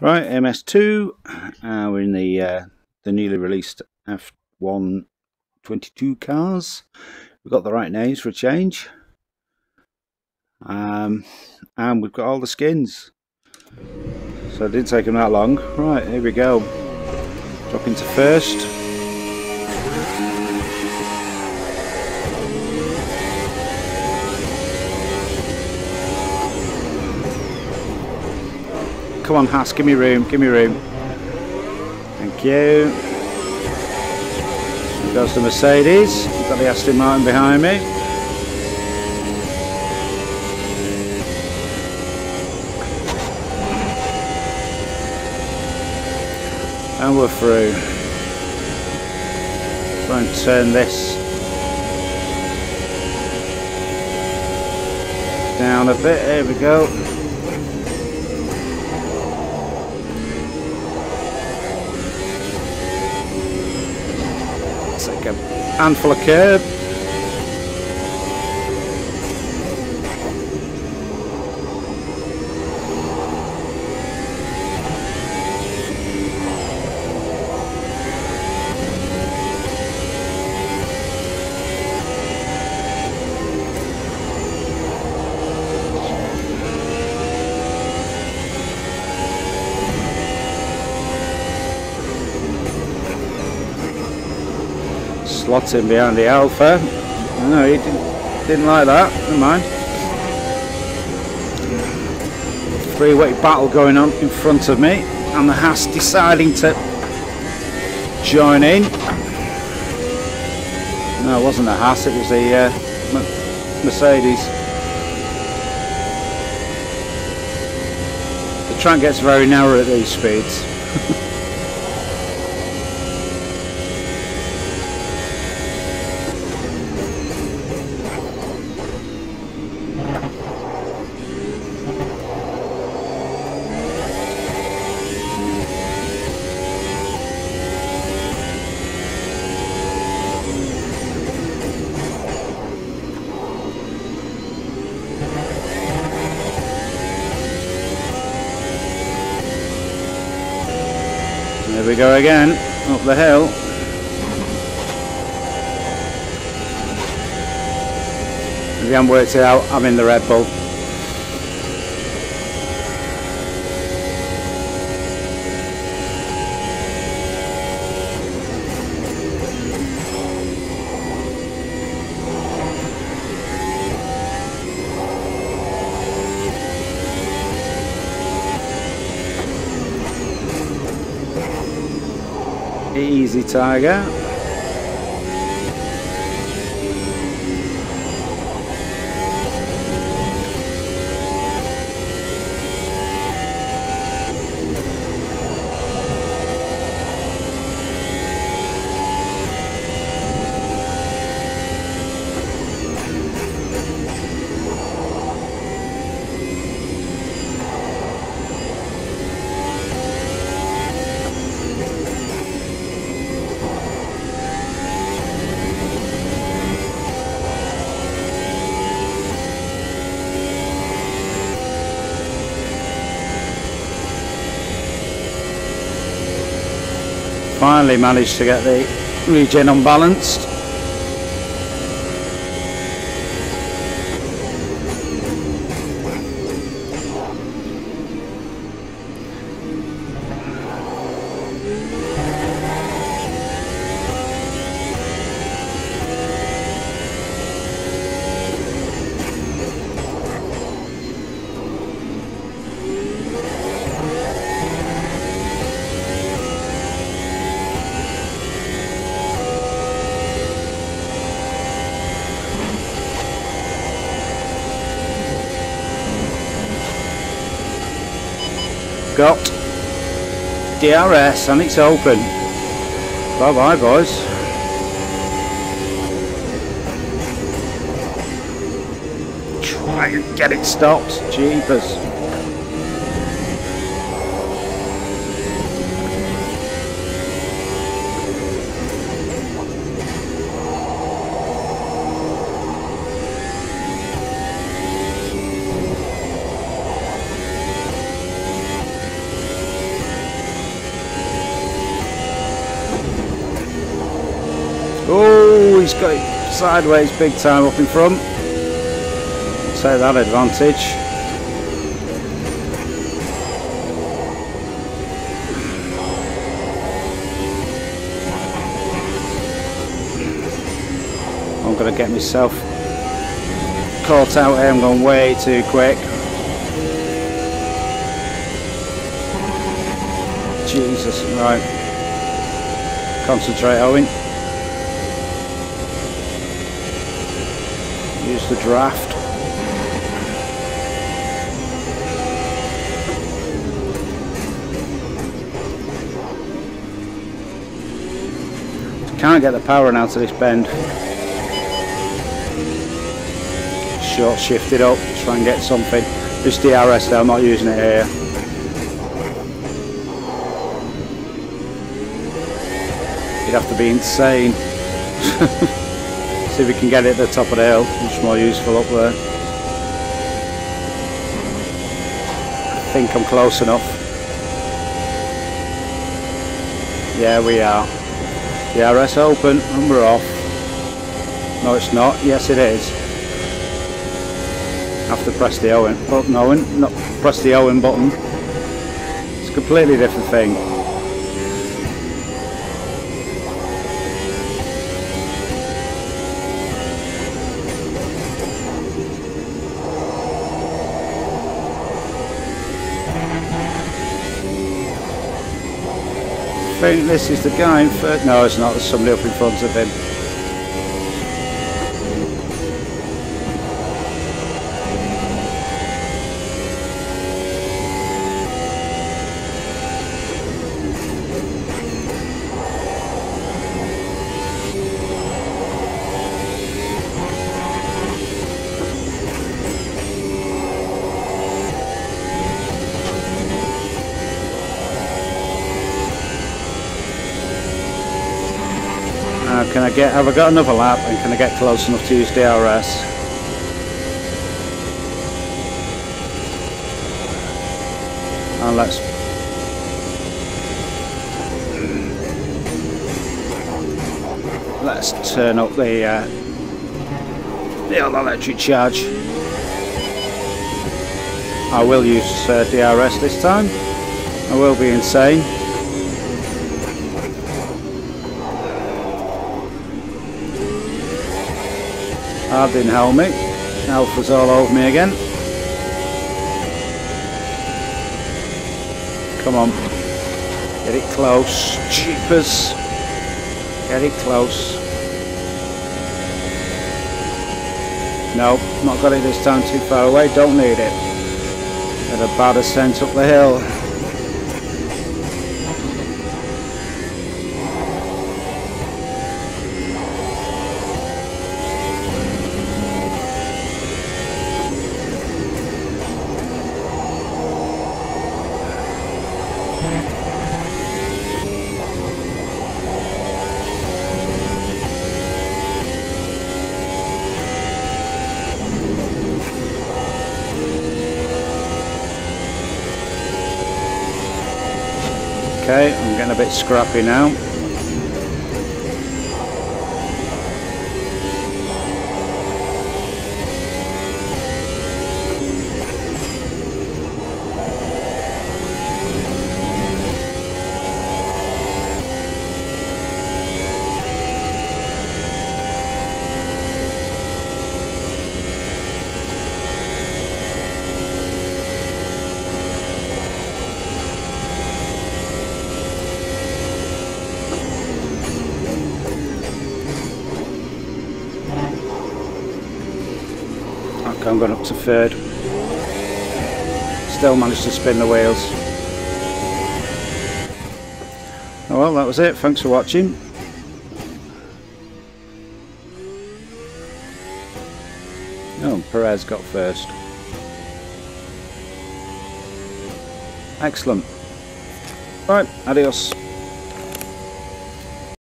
Right, MS2. Uh, we're in the uh, the newly released F1 22 cars. We've got the right names for a change. Um, and we've got all the skins. So it didn't take them that long. Right, here we go. Drop into first. Come on, Haas, give me room, give me room. Thank you. There goes the Mercedes. Got the Aston Martin behind me. And we're through. Try and turn this down a bit. There we go. A handful of curb slots in behind the Alpha. No, he didn't, didn't like that. Never mind. Three-way battle going on in front of me, and the Haas deciding to join in. No, it wasn't the Haas, it was the uh, Mercedes. The track gets very narrow at these speeds. There we go again, up the hill. If you haven't worked it out, I'm in the Red Bull. Easy Tiger. Finally managed to get the regen unbalanced. Got DRS and it's open. Bye bye boys. Try and get it stopped. Jeepers. He's got it sideways big time up in front. Take that advantage. I'm going to get myself caught out here. I'm going way too quick. Jesus, right. Concentrate, Owen. Use the draft. Can't get the power out of this bend. Short shifted up, try and get something. This DRS though, I'm not using it here. You'd have to be insane. See if we can get it at the top of the hill, much more useful up there. I think I'm close enough. Yeah, we are. DRS open and we're off. No, it's not. Yes, it is. Have to press the Owen button. Owen, oh, not press the Owen button. It's a completely different thing. Think this is the in first. No, it's not. There's somebody up in front of him. I get, have I got another lap and can I get close enough to use DRS? And let's let's turn up the uh, the electric charge. I will use uh, DRS this time. I will be insane. That didn't help me. Alpha's all over me again. Come on. Get it close. Jeepers. Get it close. Nope, not got it this time too far away. Don't need it. Get a bad ascent up the hill. Okay, I'm getting a bit scrappy now. I'm going up to third. Still managed to spin the wheels. Oh well, that was it. Thanks for watching. Oh, Perez got first. Excellent. Right, adios.